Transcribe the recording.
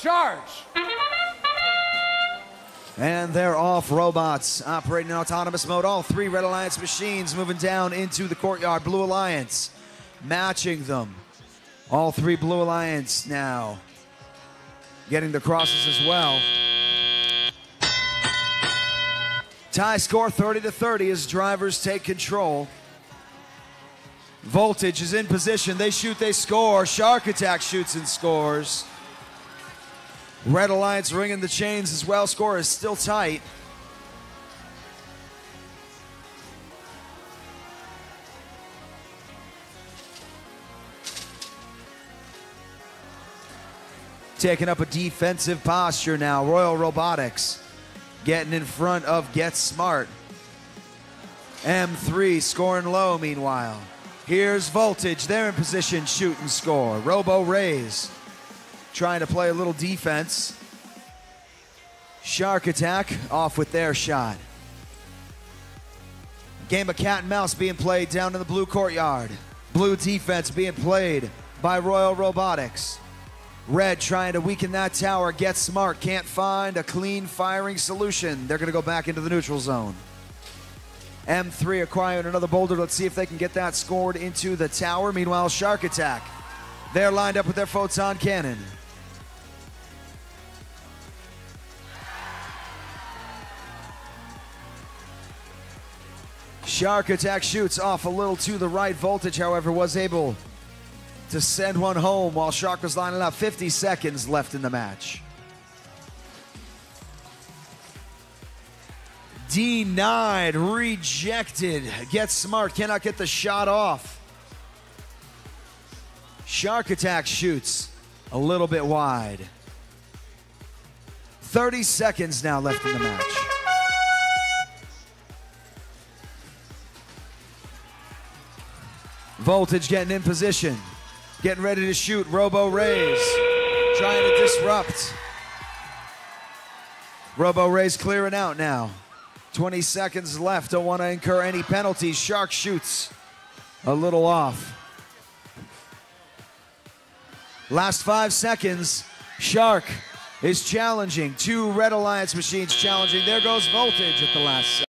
Charge. And they're off robots operating in autonomous mode. All three Red Alliance machines moving down into the courtyard. Blue Alliance matching them. All three Blue Alliance now getting the crosses as well. Tie score 30 to 30 as drivers take control. Voltage is in position. They shoot, they score. Shark Attack shoots and scores. Red Alliance ringing the chains as well. Score is still tight. Taking up a defensive posture now. Royal Robotics getting in front of Get Smart. M3 scoring low meanwhile. Here's Voltage. They're in position, shoot and score. Robo Rays trying to play a little defense. Shark Attack off with their shot. Game of cat and mouse being played down in the blue courtyard. Blue defense being played by Royal Robotics. Red trying to weaken that tower. Get smart. Can't find a clean firing solution. They're going to go back into the neutral zone. M3 acquiring another boulder. Let's see if they can get that scored into the tower. Meanwhile, Shark Attack. They're lined up with their photon cannon. Shark Attack shoots off a little to the right. Voltage, however, was able to send one home while Shark was lining up. 50 seconds left in the match. Denied, rejected. Get smart, cannot get the shot off. Shark Attack shoots a little bit wide. 30 seconds now left in the match. Voltage getting in position, getting ready to shoot. Robo Rays trying to disrupt. Robo Rays clearing out now. 20 seconds left. Don't want to incur any penalties. Shark shoots a little off. Last five seconds. Shark is challenging. Two Red Alliance machines challenging. There goes Voltage at the last second.